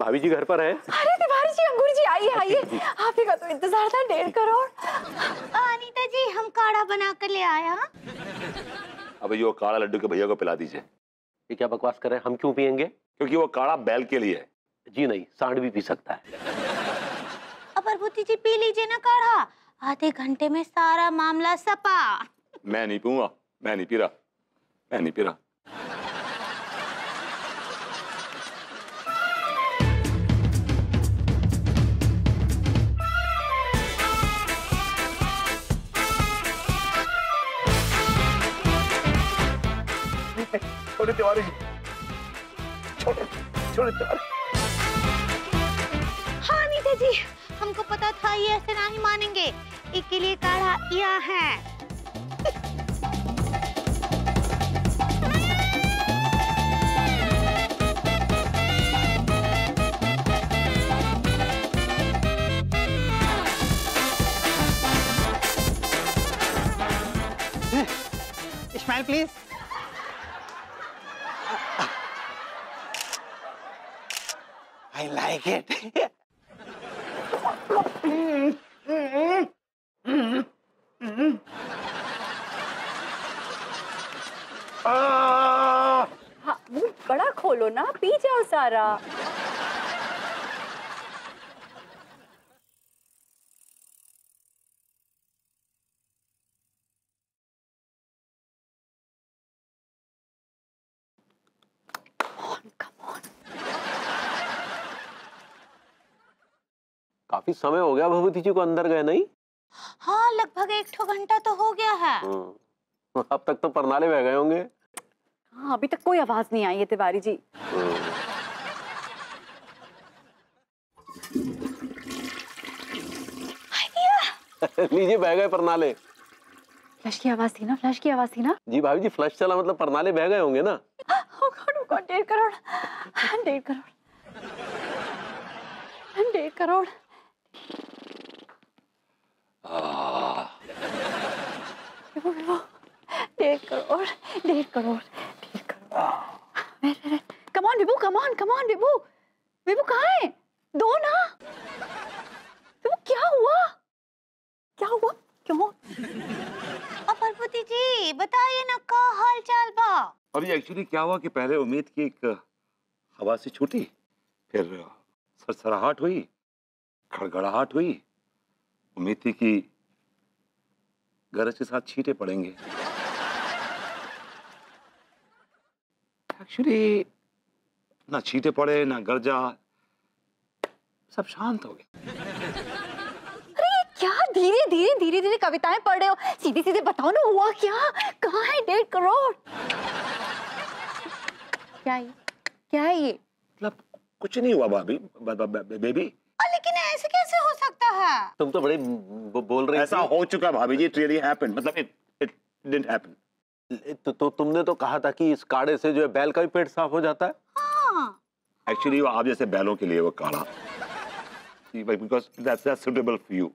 भाभी जी घर पर है? अरे तिवारी जी अंगूर जी आइए आइए। आप ही का तो इंतज़ार था डेढ़ करोड़। अनीता जी हम काढ़ा बना कर ले आया अब ये काढ़ा लड्डू के भैया को पिला दीजिए। ये क्या बकवास कर रहे हैं? हम क्यों पियेंगे? क्योंकि वो काढ़ा बैल के लिए है। जी नहीं सांड भी पी सकता है। अब प्रभुति जी पी लीजिए ना काढ़ा। आधे घंटे में सारा मामला सपा। मैं नहीं पीऊँगा मैं नहीं पी रहा मैं नहीं पी रहा। छोटे तिवारी। छोटे छोटे तिवारी। हाँ अनीता जी हमको पता था ये ऐसे नहीं मानेंगे। इसके लिए काढ़ा यहाँ है। Smile please I it. It हाँ मुँह बड़ा खोलो ना पी जाओ सारा काफ़ी समय हो गया भगवती जी को अंदर गए नहीं? हाँ लगभग एक ठो घंटा तो हो गया है। हम्म। अब तक तो परनाले बह गए होंगे। हाँ अभी तक कोई आवाज़ नहीं आई है तिवारी जी। लीजिए बह गए परनाले फ्लश की आवाज़ थी ना फ्लश की आवाज़ थी ना? जी भाभी जी फ्लश चला मतलब परनाले बह गए होंगे ना? oh God, डेढ़ करोड़ डेढ़ करोड़ डेढ़ करोड़। डेढ़ करोड़ डेढ़ करोड़ डेढ़ crore. Come on Vibhu come on come on Vibhu Vibhu कहाँ है? दो ना। विभू क्या हुआ? क्या हुआ? क्यों? अब जी बताइए ना का हाल चाल बा? और ये एक्चुअली क्या हुआ कि पहले उम्मीद की एक हवा से छूटी फिर सरसराहट हुई खड़गड़ाहट हुई उम्मीद थी कि गरज के साथ छींटे पड़ेंगे। एक्चुअली ना छींटे पड़े ना गरजा। सब शांत हो गया क्या? धीरे धीरे धीरे धीरे कविताएँ पढ़ रहे हो। सीधे सीधे बताओ ना हुआ क्या? कहा है डेढ़ करोड़? क्या है क्या है ये? मतलब कुछ नहीं हुआ भाभी। ब- ब- ब- बेबी। हो। है तुम तो बड़े बोल रहे ऐसा हो चुका भाभी जी इट रियली हैपेंड मतलब इट इट डिडंट हैपन तो, तो तुमने तो कहा था कि इस काढ़े से जो है बैल का भी पेट साफ़ हो जाता है। हाँ। एक्चुअली वो आप जैसे बैलों के लिए वो काढ़ा। Because that's that's suitable for you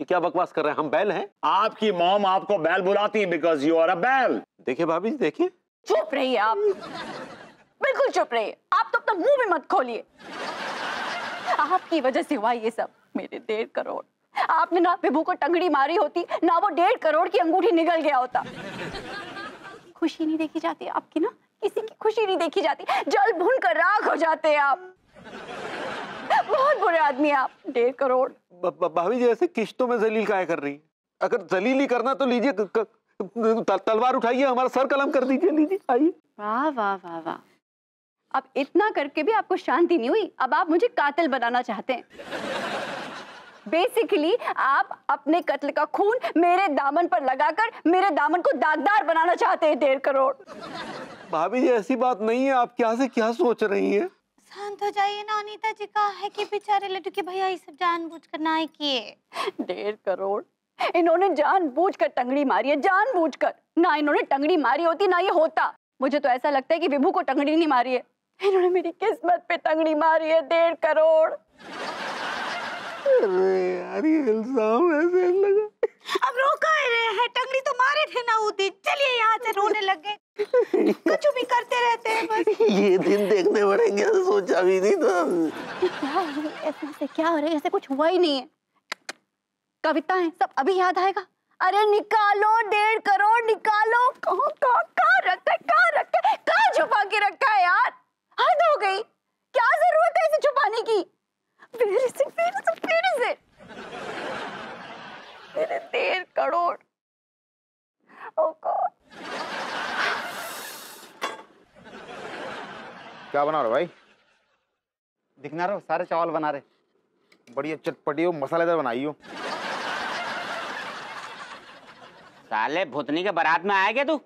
ये क्या बकवास कर रहे हैं? हम बैल हैं? आपकी मॉम आपको बैल बुलाती है बिकॉज़ यू आर अ बैल। देखिए भाभी जी देखिए। चुप रहिए आप। बिल्कुल चुप रहिए। आप तो अपना मुँह भी मत खोलिए। आपकी वजह से हुआ ये सब। मेरे डेढ़ करोड़। आपने ना विभू को टंगड़ी मारी होती ना वो डेढ़ करोड़ की अंगूठी निकल गया होता। खुशी नहीं देखी जाती आपकी ना? किसी की खुशी नहीं देखी जाती। जल भून कर राख हो जाते हैं आप। बहुत बुरे आदमी आप। डेढ़ करोड़। भाभी जी ऐसे किश्तों में जलील काय कर रही अगर जलील ही करना तो लीजिए तलवार उठाइए हमारा सर कलम कर दीजिए लीजिए आइए। वाह वाह वाह वाह। अब इतना करके भी आपको शांति नहीं हुई। अब आप मुझे कातिल बनाना चाहते हैं। बेसिकली आप अपने कत्ल का खून मेरे दामन पर लगाकर मेरे दामन को दागदार बनाना चाहते हैं डेढ़ करोड़। भाभी जी ऐसी बात नहीं है। आप क्या से क्या सोच रही हैं? शांत हो जाइए ना अनीता जी का है कि बेचारे लड्डू के भैया ये सब जानबूझ कर ना किए डेढ़ करोड़? इन्होंने जानबूझकर टंगड़ी मारी है जानबूझकर। ना इन्होंने टंगड़ी मारी होती ना ये होता। मुझे तो ऐसा लगता है कि विभू को टंगड़ी नहीं मारी है। इन्होंने मेरी किस्मत पे टंगड़ी मारी है डेढ़ करोड़। अरे यार ये इल्ज़ाम ऐसे लगा। अब रो कह रहे हैं टंगड़ी तो मारे थे ना उस दिन। चलिए यहाँ से रोने लगे कुछ भी करते रहते हैं बस। ये दिन देखने पड़ेंगे सोचा भी नहीं था। क्या हो रही ऐसे ऐसे क्या हो रहा है? ऐसे कुछ हुआ ही नहीं है। कविता है सब अभी याद आएगा। अरे निकालो डेढ़ करोड़ निकालो। कहाँ कहाँ कहाँ रखा है कहाँ रखा है? कहाँ छुपा के रखा है यार हद हो गई क्या ज़रूरत है इसे छुपाने की Where is it? Where is it? Where is it? मेरे डेढ़ करोड़ Oh God. क्या बना रहे भाई? दिखना रहो सारे चावल बना रहे। बढ़िया चटपटी हो मसालेदार बनाई हो। साले भुतनी के बारात में आया क्या तू?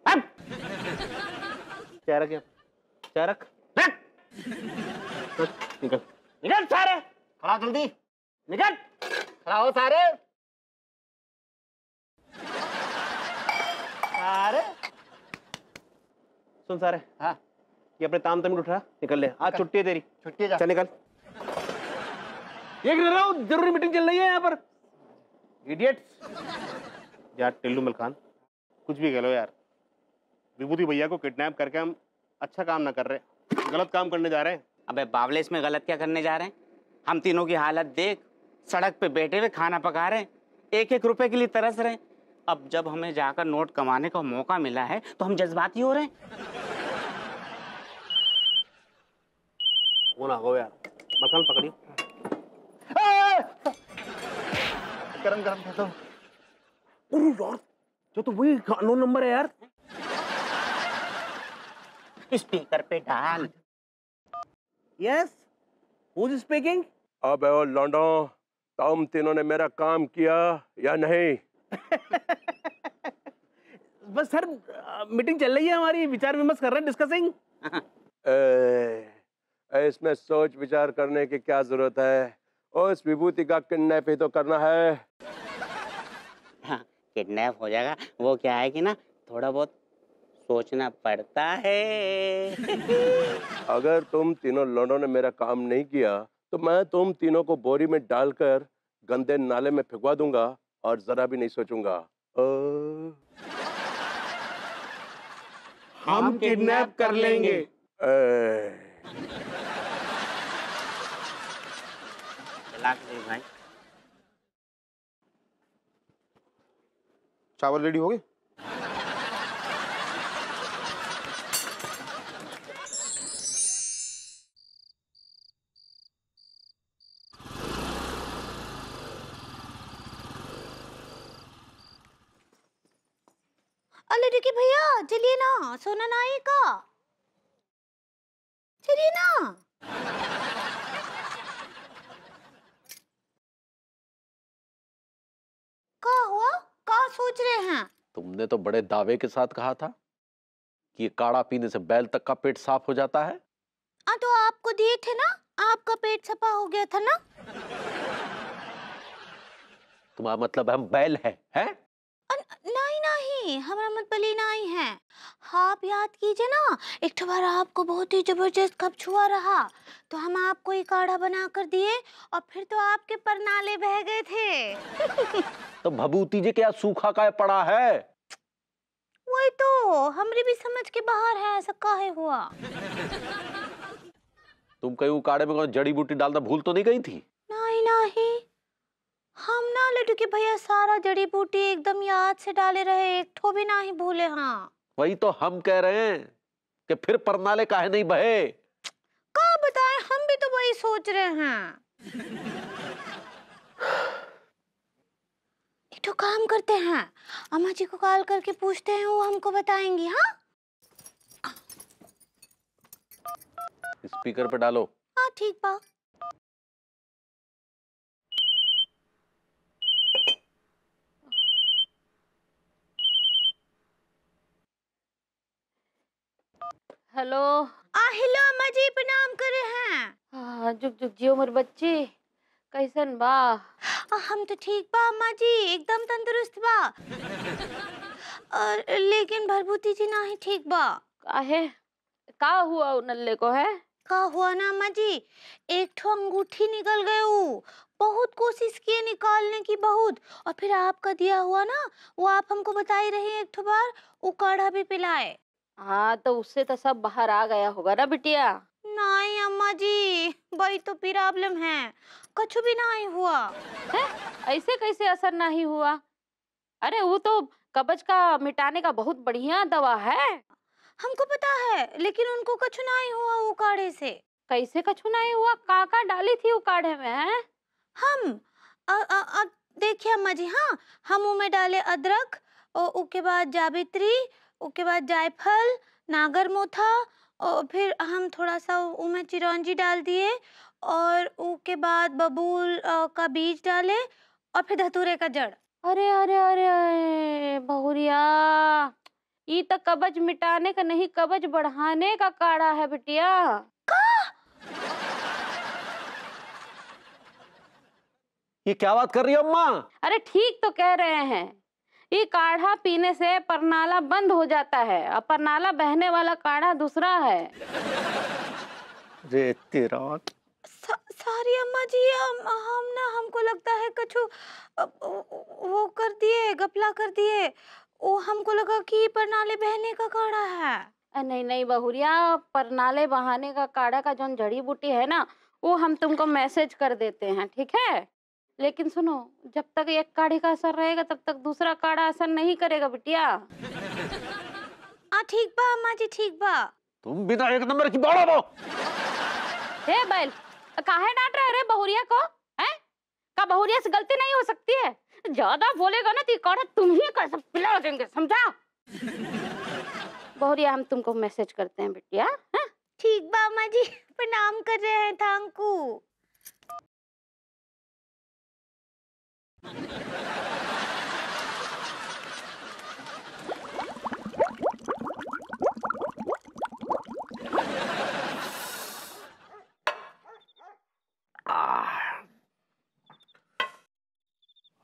रखे? रख! रख! निकल। निकल सारे! खड़ा हो जल्दी। निकल! खड़ा हो सारे। सारे? सुन सारे। हाँ। ये अपने ताम तमिल उठा निकल ले। आज छुट्टी है तेरी। छुट्टी जा। चल निकल। देख रहा हूँ ज़रूरी मीटिंग चल रही है यहाँ पर। इडियट्स यार टिल्लू मल खान कुछ भी कह लो यार। विभूति भैया को किडनैप करके हम अच्छा काम ना कर रहे गलत काम करने जा रहे हैं। अबे बावले इसमें गलत क्या करने जा रहे हैं? हम तीनों की हालत देख सड़क पे बैठे हुए खाना पका रहे हैं। एक एक रुपए के लिए तरस रहे हैं। अब जब हमें जाकर नोट कमाने का मौका मिला है तो हम जज्बाती हो रहे हैं। आ गो यार मलखान पकड़ियो गरम गरम था तो अरे यार जो तो वही नो नंबर है यार स्पीकर पे डाल यस हु इज़ स्पीकिंग अब ओ लौंडो। तुम तीनों ने मेरा काम किया या नहीं? बस सर मीटिंग चल रही है हमारी विचार विमर्श कर रहे हैं डिस्कसिंग इसमें सोच विचार करने की क्या ज़रूरत है? उस विभूति का किडनैप ही तो करना है। किडनैप हो जाएगा। वो क्या है कि ना थोड़ा बहुत सोचना पड़ता है। अगर तुम तीनों लौंडों ने मेरा काम नहीं किया तो मैं तुम तीनों को बोरी में डालकर गंदे नाले में फिकवा दूँगा और जरा भी नहीं सोचूँगा। ओ, हम किडनैप कर लेंगे। ए, के भाई। चावल रेडी हो गए? भैया चलिए ना सोना ना आएगा। चलिए ना का हुआ सोच रहे हैं। तुमने तो बड़े दावे के साथ कहा था कि ये काढ़ा पीने से बैल तक का पेट साफ़ हो जाता है। आ तो आपको दिए थे ना? आपका पेट सफ़ा हो गया था ना? तुम्हारा मतलब हम बैल है है? न, नहीं नहीं हमारा मतलब ये नहीं है। आप याद कीजिए ना एक बार आपको बहुत ही ज़बरदस्त कब छुआ रहा। तो हम आपको ये काढ़ा बना कर दिए और फिर तो आपके परनाले बह गए थे। तो भभूति जी क्या सूखा का पड़ा है? वही तो हमरी भी समझ के बाहर है ऐसा काहे हुआ? तुम कहीं वो काढ़े में जड़ी बूटी डालना भूल तो नहीं गई थी? नहीं नहीं। हम ना लड्डू के भैया सारा जड़ी बूटी एकदम याद से डाले रहे एक ठो भी नहीं भूले हाँ। वही तो हम कह रहे हैं कि फिर परनाले काहे नहीं बहे? का बताएँ हम भी तो वही सोच रहे हैं। तो काम करते हैं। अम्मा जी को कॉल करके पूछते हैं वो हमको बताएँगी हाँ? स्पीकर पे डालो। हाँ ठीक बा हेलो। आ हेलो अम्मा जी प्रणाम करे हैं। हाँ जुग जुग जियो मोर बच्ची कैसन बा? आ, हम तो ठीक बा अम्मा जी एकदम तंदुरुस्त बा। और लेकिन भरभूति जी नहीं ठीक बा। काहे? का हुआ नल्ले को है? का हुआ ना अम्मा जी? एक ठो अंगूठी निकल गए बहुत कोशिश किए निकालने की बहुत। और फिर आपका दिया हुआ ना वो आप हमको बता ही रही हैं एक ठो बार वो काढ़ा भी पिलाए। हाँ तो उससे तो सब बाहर आ गया होगा ना बिटिया? नहीं अम्मा जी वही तो प्रॉब्लम है। कछु भी नहीं हुआ। है? ऐसे कैसे असर नहीं हुआ? अरे वो तो कब्ज का मिटाने का बहुत बढ़िया दवा है। हमको पता है लेकिन उनको कछु नहीं हुआ वो काढ़े से। कैसे कछु नहीं हुआ? काका डाली थी वो काढ़े में है? हम देखिए अम्मा जी हाँ हम उमें डाले अदरक और उसके बाद जावित्री उसके बाद जायफल नागर मोथा और फिर हम थोड़ा सा उमें चिरौंजी डाल दिए और उसके बाद बबूल का बीज डाले और फिर धतूरे का जड़। अरे अरे अरे अरे बहुरिया ये तो कब्ज मिटाने का नहीं कब्ज बढ़ाने का काढ़ा है बिटिया। ये क्या बात कर रही हो अम्मा? अरे ठीक तो कह रहे हैं। ये काढ़ा पीने से परनाला बंद हो जाता है और परनाला बहने वाला काढ़ा दूसरा है। रे तेरा सॉरी अम्मा जी हम हम ना हमको लगता है कछु वो कर दिए गपला कर दिए वो हमको लगा कि परनाले बहने का काढ़ा है। नहीं नहीं बहुरिया परनाले बहाने का काढ़ा का जो जड़ी बूटी है ना वो हम तुमको मैसेज कर देते हैं ठीक है? लेकिन सुनो जब तक एक काढ़े का असर रहेगा तब तक दूसरा काढ़ा असर नहीं करेगा बिटिया। हाँ ठीक बा अम्मा जी ठीक बा। तुम बिना एक नंबर की बड़ा बो। हे बैल काहे डांट रहे रे बहुरिया को हैं? का बहुरिया से गलती नहीं हो सकती है? ज़्यादा बोलेगा ना तो काढ़ा तुम ही कैसे पिला देंगे समझा? बहुरिया हम तुमको मैसेज करते हैं बिटिया ठीक बा अम्मा जी प्रणाम कर रहे हैं थांकू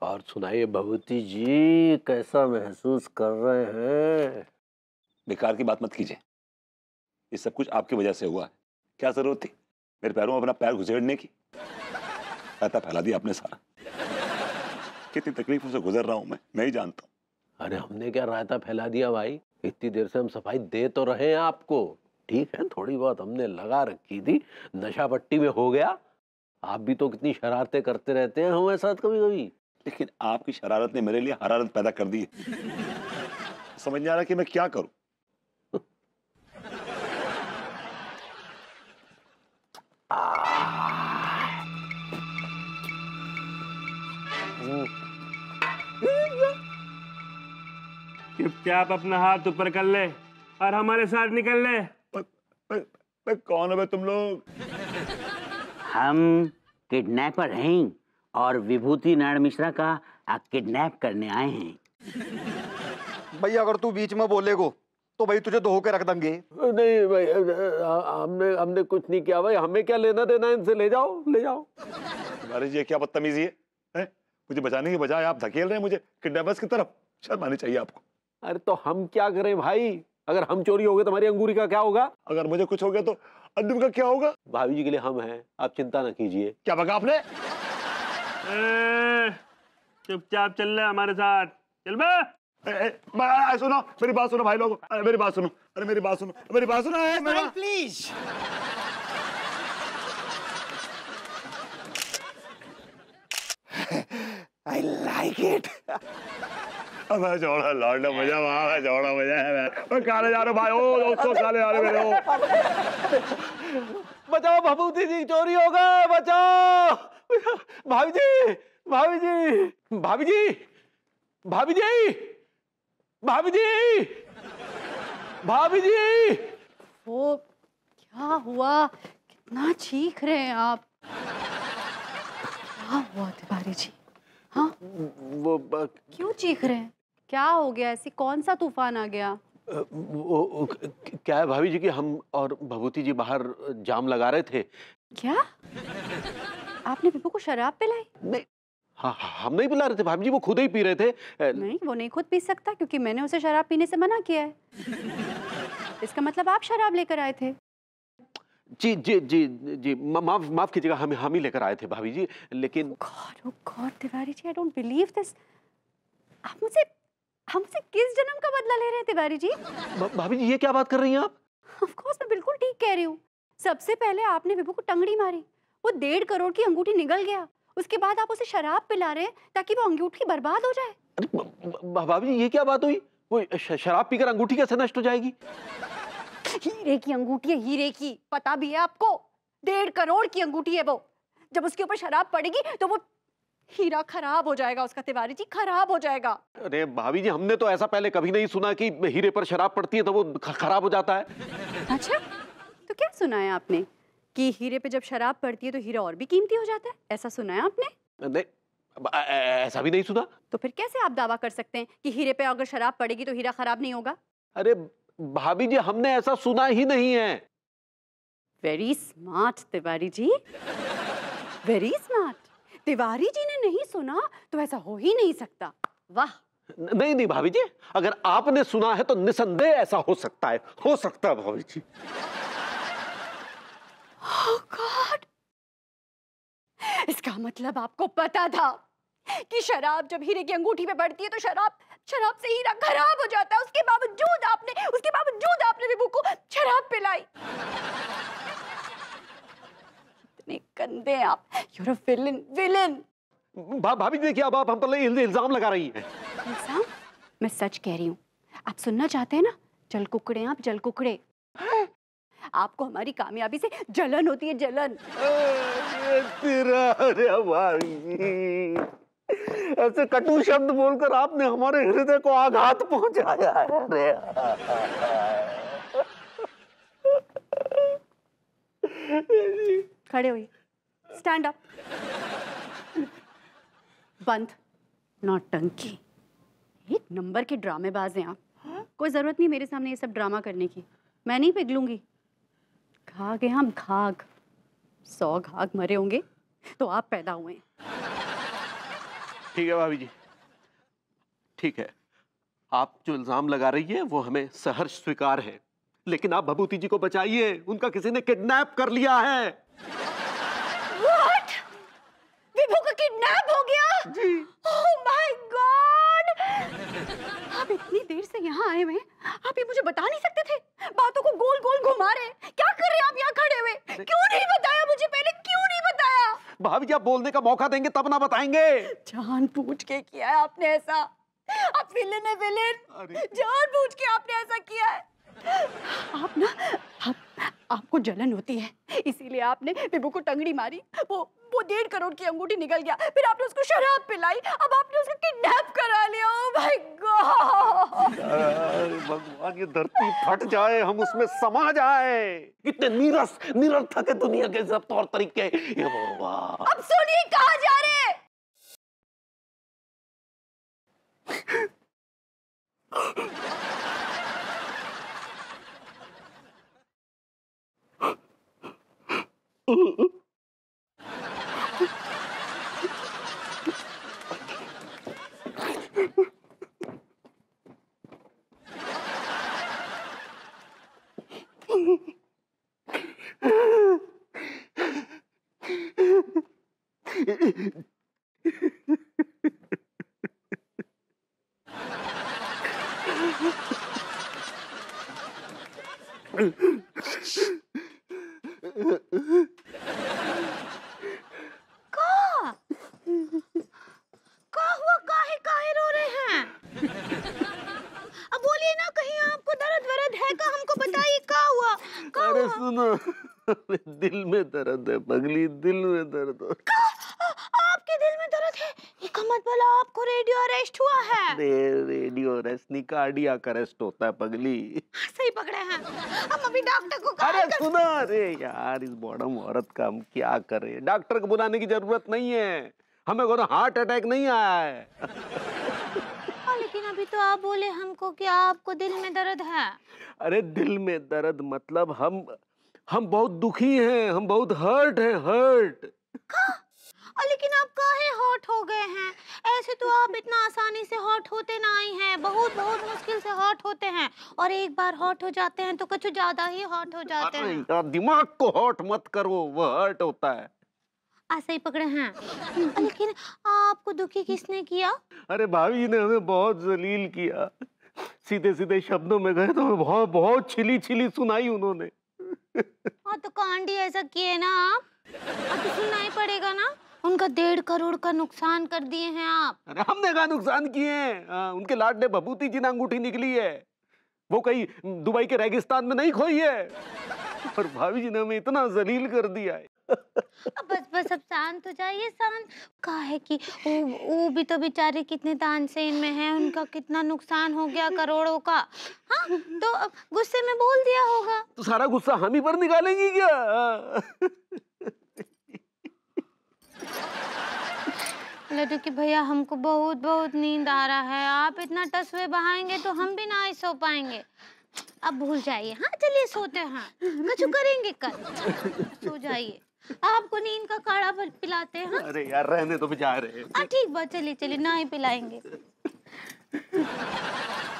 और सुनाइए भगवती जी कैसा महसूस कर रहे हैं? बेकार की बात मत कीजिए। ये सब कुछ आपकी वजह से हुआ है। क्या ज़रूरत थी? मेरे पैरों में अपना पैर घुसेड़ने की? ऐसा फैला दिया आपने सारा। कितनी तकलीफों से गुजर रहा हूँ मैं मैं ही जानता हूँ। अरे हमने क्या रायता फैला दिया भाई? इतनी देर से हम सफ़ाई दे तो रहे हैं आपको। ठीक है थोड़ी बहुत हमने लगा रखी थी। नशा पट्टी में हो गया। आप भी तो कितनी शरारतें करते रहते हैं हमारे साथ कभी कभी लेकिन आपकी शरारत ने मेरे लिए हरारत पैदा कर दी है। समझ नहीं आ रहा कि मैं क्या करूँ। चुपचाप अपना हाथ ऊपर कर ले और हमारे साथ निकल ले। मैं कौन हो तुम लोग? हम किडनैपर हैं। और विभूति नारायण मिश्रा का किडनैप करने आए हैं। भैया अगर तू बीच में बोलेगो तो भाई तुझे धो के रख देंगे। नहीं भाई हमने हमने कुछ नहीं किया भाई। हमें क्या लेना देना इनसे? ले जाओ ले जाओ। तुम्हारी ये क्या बदतमीजी है, है? मुझे बचाने की बजाय आप धकेल रहे हैं मुझे किडनैपर्स की तरफ़। शर्म आनी चाहिए आपको। अरे तो हम क्या करें भाई? अगर हम चोरी हो गए तो हमारी अंगूरी का क्या होगा? अगर मुझे कुछ हो गया तो अंजुम का क्या होगा? भाभी जी के लिए हम हैं आप चिंता ना कीजिए। क्या बगा आपने? चुपचाप चल रहे हमारे साथ। चल बे। सुनो मेरी बात सुनो भाई लोग अरे मेरी बात सुनो अरे मेरी बात सुनो मेरी बात सुनो मेरी प्लीज़ आई लाइक इट मैं जोड़ा लौटना मज़ा वहाँ मैं जोड़ा मज़ा है मैं मैं काले जा रहा भाई ओ दोस्तों काले जा रहे मेरे ओ। बचाओ भभूति जी चोरी होगा बचाओ। भाभी जी भाभी जी भाभी जी भाभी जी भाभी जी भाभी जी। वो क्या हुआ? कितना चीख रहे हैं आप। क्या हुआ तिवारी जी? हाँ? वो क्यों चीख रहे हैं? क्या हो गया? ऐसी कौन सा तूफ़ान आ गया? वो वो क्या है भाभी जी कि हम और भभूति जी बाहर जाम लगा रहे थे? क्या? आपने पीपू को शराब पिलाई? नहीं। हाँ हाँ, हम नहीं पिला रहे थे भाभी जी वो खुद ही पी रहे थे। नहीं वो नहीं खुद पी सकता क्योंकि मैंने उसे शराब पीने से मना किया है। इसका मतलब आप शराब लेकर आए थे। जी जी जी जी माफ़ माफ़ कीजिएगा हम हम ही लेकर आए थे भाभी जी लेकिन god oh god Tiwari ji I don't believe this आप मुझसे हमसे किस जन्म का बदला ले रहे हैं तिवारी जी? भाभी जी ये क्या बात कर रही हैं आप? ऑफ़ कोर्स मैं बिल्कुल ठीक कह रही हूँ। सबसे पहले आपने विभू को टंगड़ी मारी। वो डेढ़ करोड़ की अंगूठी निगल गया। उसके बाद आप उसे शराब पिला रहे ताकि वो अंगूठी बर्बाद हो जाए। अरे भाभी ये क्या बात हुई? वो शराब पीकर अंगूठी कैसे नष्ट हो जाएगी? हीरे की अंगूठी है हीरे की। पता भी है आपको? डेढ़ करोड़ की अंगूठी है वो। जब उसके ऊपर शराब पड़ेगी तो वो हीरा खराब हो जाएगा उसका तिवारी जी खराब हो जाएगा। अरे भाभी जी हमने तो ऐसा पहले कभी नहीं सुना कि हीरे पर शराब पड़ती है तो वो खराब हो जाता है। अच्छा तो क्या सुना है आपने? कि हीरे पे जब शराब पड़ती है तो हीरा और भी कीमती हो जाता है? ऐसा सुना है आपने? नहीं ऐसा भी नहीं सुना। तो फिर कैसे आप दावा कर सकते हैं कि हीरे पे अगर शराब पड़ेगी तो हीरा खराब नहीं होगा? अरे भाभी जी हमने ऐसा सुना ही नहीं है। Very smart Tiwari ji. Very smart Tiwari ji ने नहीं सुना तो ऐसा हो ही नहीं सकता। वाह! नहीं नहीं भाभी जी अगर आपने सुना है तो निसंदेह ऐसा हो सकता है। हो सकता है भाभी जी। गॉड इसका मतलब आपको पता था कि शराब जब हीरे की अंगूठी पे पड़ती है तो शराब शराब से हीरा खराब हो जाता है। उसके बावजूद आपने उसके बावजूद आपने विभू को शराब पिलाई। इतने गंदे आप। यूर विलन विलन भाभी देखिए अब आप हम पर इल- इल्ज़ाम लगा रही हैं। इल्ज़ाम? मैं सच कह रही हूँ। आप सुनना चाहते हैं ना? जल कुकड़े आप जल कुकड़े। आपको हमारी कामयाबी से जलन होती है जलन। ऐसे कटु शब्द बोलकर आपने हमारे हृदय को आघात पहुँचाया है। अरे खड़े हुई स्टैंड अप बंद नौटंकी एक नंबर के ड्रामेबाज हैं आप। कोई ज़रूरत नहीं मेरे सामने ये सब ड्रामा करने की। मैं नहीं पिघलूँगी। घाघ हैं हम घाघ सौ घाघ मरे होंगे तो आप पैदा हुए। ठीक है भाभी जी। ठीक है। आप जो इल्ज़ाम लगा रही है वो हमें सहर्ष स्वीकार है। लेकिन आप भभूति जी को बचाइए। उनका किसी ने किडनैप कर लिया है। व्हाट विभू का किडनैप हो गया? जी। आप इतनी देर से यहाँ आए हुए आप ये मुझे बता नहीं सकते थे? बातों को गोल गोल घुमा रहे क्या कर रहे हैं आप यहाँ खड़े हुए? क्यों नहीं बताया मुझे पहले? क्यों नहीं बताया? भाभी जी आप बोलने का मौका देंगे तब ना बताएँगे। जान पूछ के किया है आपने ऐसा। आप विलेन है विलेन जान पूछ के आपने ऐसा किया है। आप ना आप, आपको जलन होती है। इसीलिए आपने विभू को टंगड़ी मारी। वो वो डेढ़ करोड़ की अंगूठी निकल गया। फिर आपने उसको शराब पिलाई। अब आपने उसको किडनैप करा लिया। ओह माय गॉड भगवान ये धरती फट जाए हम उसमें समा जाए। कितने नीरस निरर्थक है दुनिया के सब तौर तरीके। ये भगवान। अब सुनिए कहाँ जा रहे ooh. दिल में दर्द है पगली दिल में दर्द है। आपके दिल में दर्द है? इसका मतलब आपको रेडियो अरेस्ट हुआ है। रेडियो अरेस्ट नहीं कार्डियक अरेस्ट होता है पगली। सही पकड़े हैं। हम अभी डॉक्टर को अरे कर सुनो अरे यार इस बॉडम औरत का हम क्या करें डॉक्टर को बुलाने की ज़रूरत नहीं है। हमें कोनो हार्ट अटैक नहीं आया है। हाँ, लेकिन अभी तो आप बोले हमको कि आपको दिल में दर्द है। अरे दिल में दर्द मतलब हम हम बहुत दुखी हैं हम बहुत हर्ट हैं हर्ट और लेकिन आप काहे हॉट हो गए हैं? ऐसे तो आप इतना आसानी से हॉट होते नहीं हैं बहुत बहुत मुश्किल से हॉट होते हैं। और एक बार हॉट हो जाते हैं तो कुछ ज़्यादा ही हॉट हो जाते हैं। दिमाग को हॉट मत करो वो हर्ट होता है। ऐसे ही पकड़े हैं। लेकिन आपको दुखी किसने किया? अरे भाभी ने हमें बहुत जलील किया। सीधे सीधे शब्दों में गए तो हमें बहुत बहुत छिली छिली सुनाई उन्होंने। हाँ तो कांडी ऐसा किए ना आप। तो सुनना ही पड़ेगा ना। उनका डेढ़ करोड़ का नुकसान कर दिए हैं आप। अरे हमने कहा नुकसान किए हैं? हाँ, उनके लाडले बबूती जी ने अंगूठी निकली है। वो कहीं दुबई के रेगिस्तान में नहीं खोई है। और भाभी जी ने हमें इतना जलील कर दिया है। बस बस अब शांत हो जाइए शांत। कहा है कि वो वो भी तो बेचारे कितने तानसेन में हैं उनका कितना नुकसान हो गया करोड़ों का। हाँ तो अब गुस्से में बोल दिया होगा। तो सारा गुस्सा हम ही पर निकालेंगे क्या? हाँ। लड्डू कि भैया हमको बहुत बहुत नींद आ रहा है। आप इतना टसवे बहाएँगे तो हम भी ना ही सो पाएँगे। अब भूल जाइए। हाँ चलिए सोते हैं। कुछ करेंगे कल। सो जाइए। आपको नींद का काढ़ा पिल- पिलाते हैं हाँ? अरे यार रहने तो जा रहे हैं ठीक बात चलिए चलिए ना ही पिलाएँगे